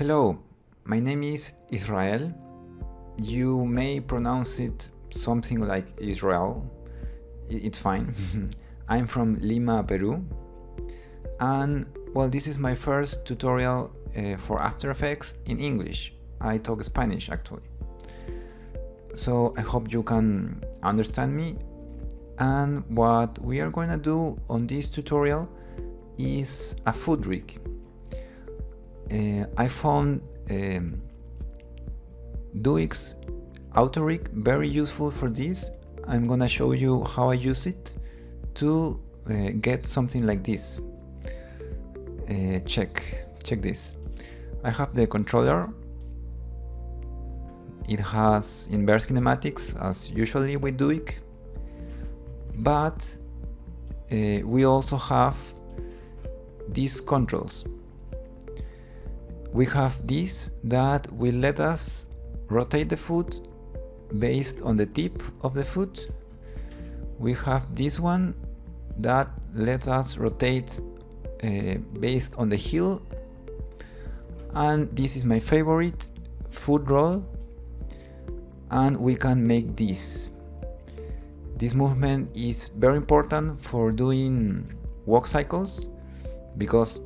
Hello, my name is Israel. You may pronounce it something like Israel. It's fine. I'm from Lima, Peru. And well, this is my first tutorial uh, for After Effects in English. I talk Spanish actually. So I hope you can understand me. And what we are going to do on this tutorial is a foot rig. Uh, I found um, Duik Auto Rig very useful for this. I'm gonna show you how I use it to uh, get something like this. Uh, check, check this. I have the controller. It has inverse kinematics as usually we do it, but uh, we also have these controls. We have this that will let us rotate the foot based on the tip of the foot. We have this one that lets us rotate uh, based on the heel. And this is my favorite foot roll. And we can make this. This movement is very important for doing walk cycles because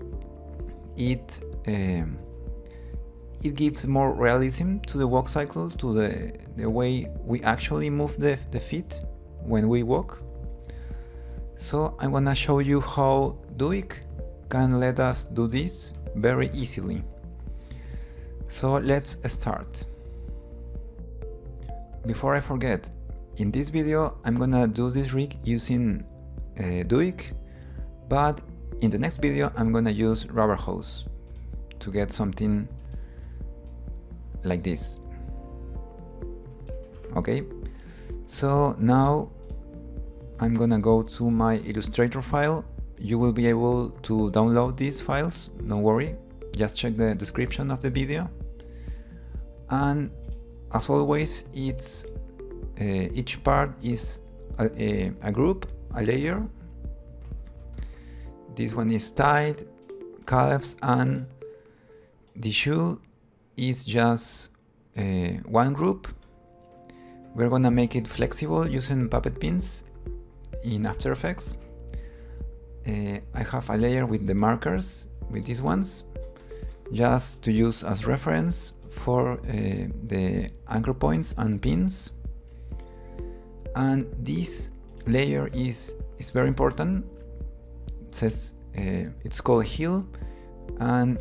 it um, it gives more realism to the walk cycle to the the way we actually move the, the feet when we walk so I'm gonna show you how Duik can let us do this very easily. So let's start. Before I forget, in this video I'm gonna do this rig using uh, Duik, but in the next video I'm gonna use Rubberhose to get something like this. Okay, so now I'm gonna go to my Illustrator file you will be able to download these files, don't worry, just check the description of the video. And as always, it's uh, each part is a, a, a, group, a layer. This one is tied, calves, and the shoe is just uh, one group. We're gonna make it flexible using puppet pins in After Effects. Uh, I have a layer with the markers with these ones just to use as reference for uh, the anchor points and pins. And this layer is is very important. It says it's called heel and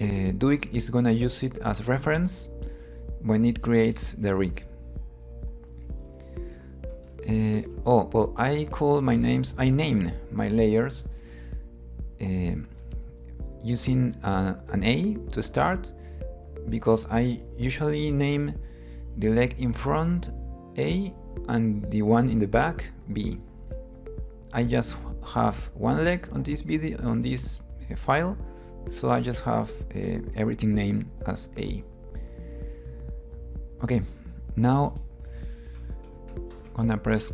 uh, Duik is gonna use it as reference when it creates the rig uh, oh, well, I call my names, I name my layers uh, using uh, an A to start because I usually name the leg in front A and the one in the back B. I just have one leg on this video on this uh, file, so I just have uh, everything named as A. Okay, now I'm gonna press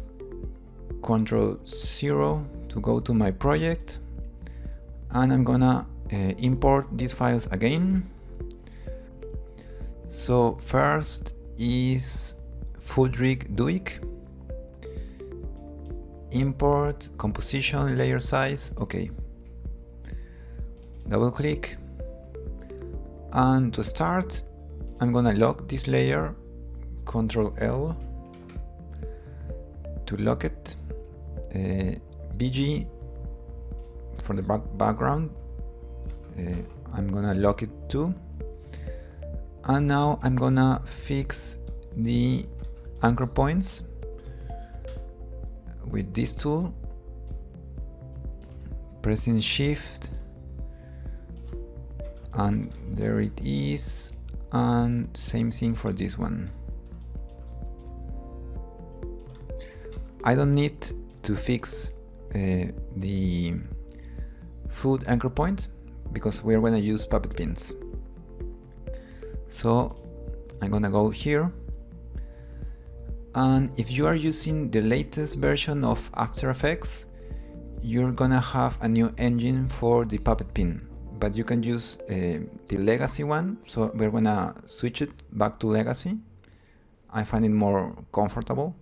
Ctrl 0 to go to my project and I'm gonna uh, import these files again. So first is foot rig Duik, import composition layer size, okay. Double click. And to start I'm gonna lock this layer, Ctrl L to lock it uh, BG for the back background uh, I'm gonna lock it too. And now I'm gonna fix the anchor points with this tool. Pressing shift and there it is. And same thing for this one. I don't need to fix uh, the foot anchor point because we're gonna use puppet pins. So I'm gonna go here. And if you are using the latest version of After Effects you're gonna have a new engine for the puppet pin but you can use uh, the legacy one. So we're gonna switch it back to legacy. I find it more comfortable.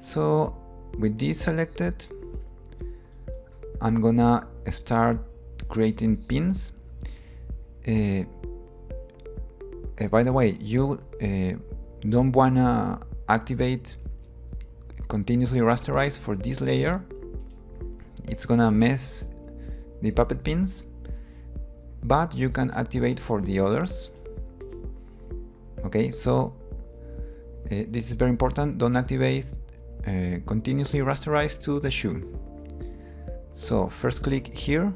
So with this selected, I'm gonna start creating pins. Uh, uh, by the way, you don't wanna activate continuously rasterize for this layer. It's gonna mess the puppet pins, but you can activate for the others. Okay, so uh, this is very important. Don't activate uh, continuously rasterize to the shoe. So first click here.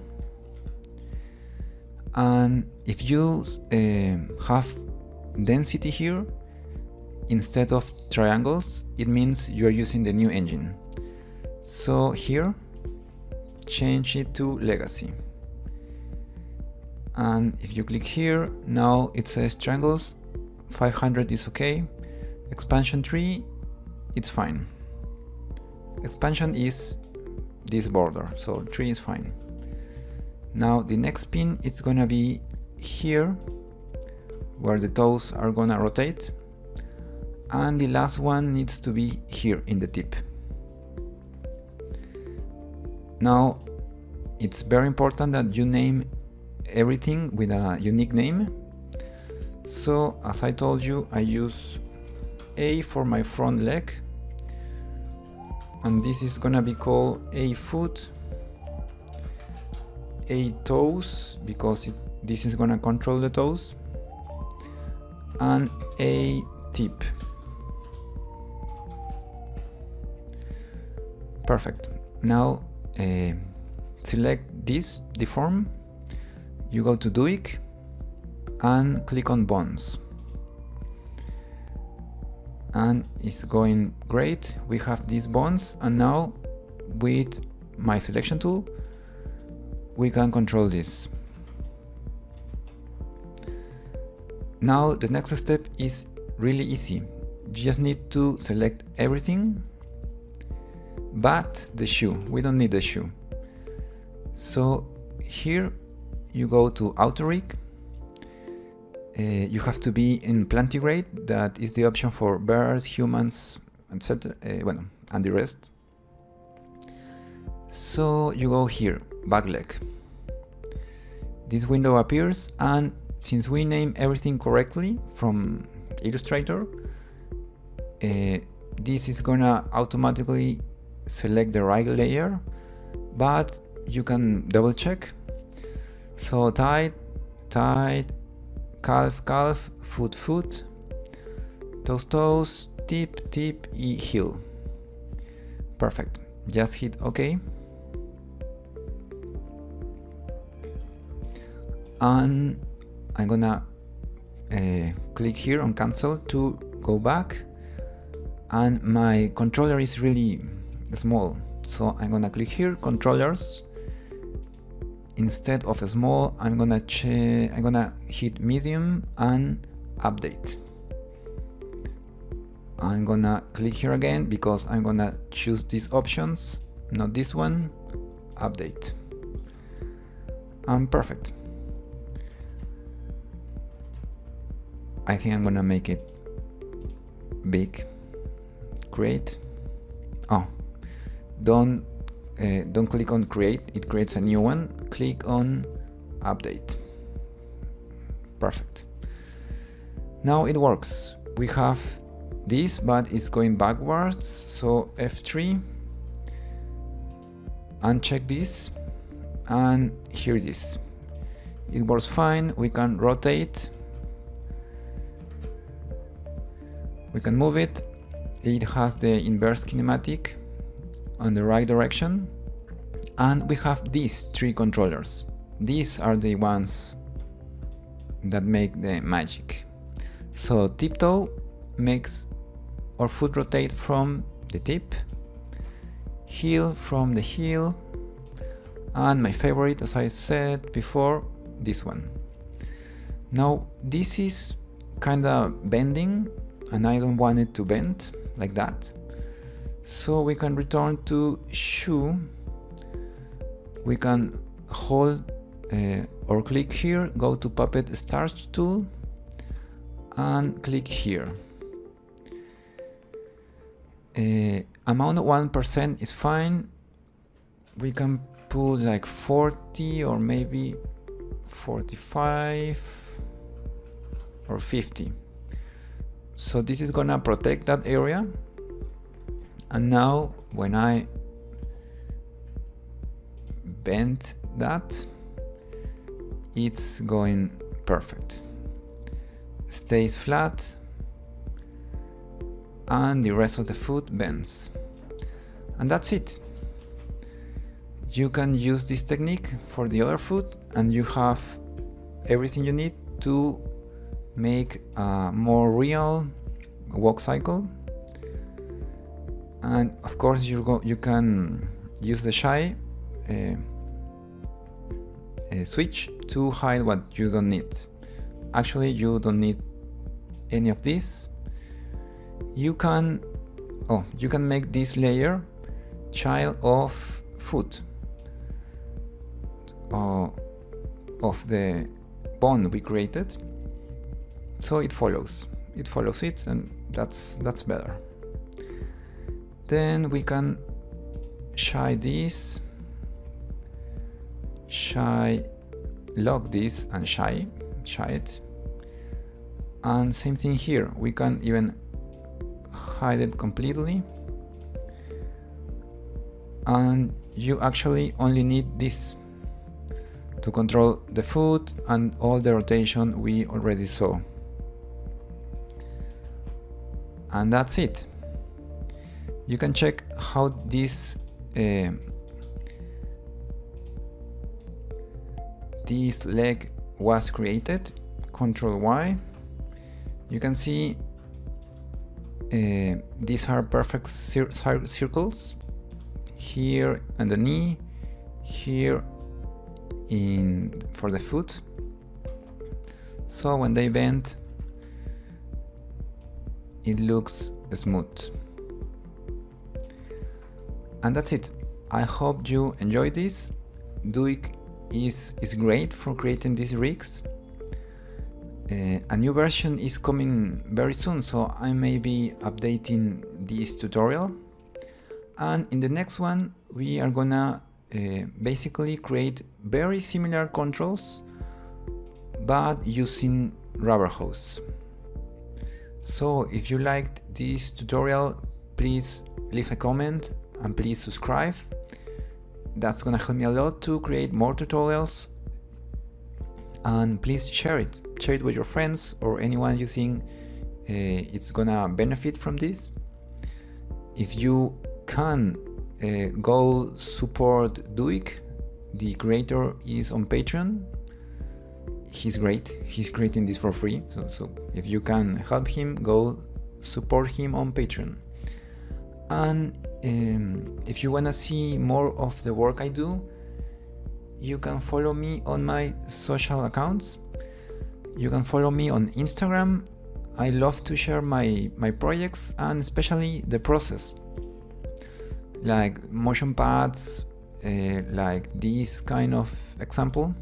And if you uh, have density here, instead of triangles, it means you are using the new engine. So here, change it to legacy. And if you click here, now it says triangles, 500 is okay, expansion 3, it's fine. Expansion is this border, so 3 is fine. Now the next pin is gonna be here, where the toes are gonna rotate, and the last one needs to be here in the tip. Now it's very important that you name everything with a unique name. So as I told you, I use A for my front leg and this is gonna be called A foot, A toes because it, this is gonna control the toes and A tip. Perfect. Now uh, select this deform you go to Duik and click on bones. And it's going great. We have these bones and now with my selection tool we can control this. Now the next step is really easy. You just need to select everything but the shoe. We don't need the shoe. So here you go to auto rig uh, you have to be in plantigrade that is the option for birds humans etc uh, bueno, and the rest. So you go here back leg. This window appears and since we name everything correctly from Illustrator uh, this is gonna automatically select the right layer but you can double check so tight tight calf calf foot foot toes toes tip tip e heel perfect. Just hit ok. And I'm gonna uh, click here on cancel to go back. And my controller is really small. So I'm gonna click here controllers instead of small I'm gonna I'm gonna hit medium and update. I'm gonna click here again because I'm gonna choose these options not this one update. I'm perfect. I think I'm gonna make it big. Create. Oh. Don't uh, don't click on create. It creates a new one. Click on update. Perfect. Now it works. We have this but it's going backwards. So F3 uncheck this. And here it is. It works fine. We can rotate. We can move it. It has the inverse kinematic on the right direction and we have these three controllers. These are the ones that make the magic. So tiptoe makes our foot rotate from the tip heel from the heel and my favorite as I said before this one. Now this is kinda bending and I don't want it to bend like that so we can return to shoe we can hold uh, or click here, go to Puppet Starch tool and click here. Uh, amount 1% is fine. We can put like 40 or maybe 45 or 50. So this is gonna protect that area. And now when I bend that, it's going perfect. Stays flat and the rest of the foot bends. And that's it. You can use this technique for the other foot and you have everything you need to make a more real walk cycle. And of course you go you can use the shy uh, uh, switch to hide what you don't need. Actually you don't need any of this. You can oh you can make this layer child of foot uh, of the bone we created. So it follows. It follows it and that's that's better then we can shy this shy lock this and shy shy it. And same thing here we can even hide it completely. And you actually only need this to control the foot and all the rotation we already saw. And that's it you can check how this uh, this leg was created. Control Y. You can see uh, these are perfect cir circles. Here on the knee here in for the foot. So when they bend it looks smooth and that's it I hope you enjoyed this Duik is, is great for creating these rigs uh, a new version is coming very soon, so I may be updating this tutorial. And in the next one, we are gonna uh, basically create very similar controls, but using Rubberhose. So if you liked this tutorial, please leave a comment and please subscribe. That's gonna help me a lot to create more tutorials. And please share it. Share it with your friends or anyone you think uh, it's gonna benefit from this. If you can uh, go support Duik the creator is on Patreon. He's great. He's creating this for free. So, so if you can help him go support him on Patreon and um, if you wanna see more of the work I do you can follow me on my social accounts. You can follow me on Instagram. I love to share my, my projects and especially the process. Like motion pads, uh, like this kind of example.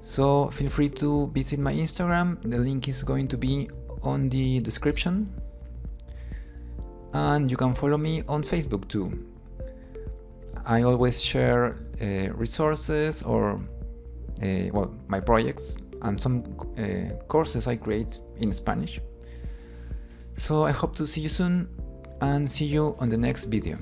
So feel free to visit my Instagram. The link is going to be on the description. And you can follow me on Facebook too. I always share uh, resources or uh, well my projects and some uh, courses I create in Spanish. So I hope to see you soon and see you on the next video.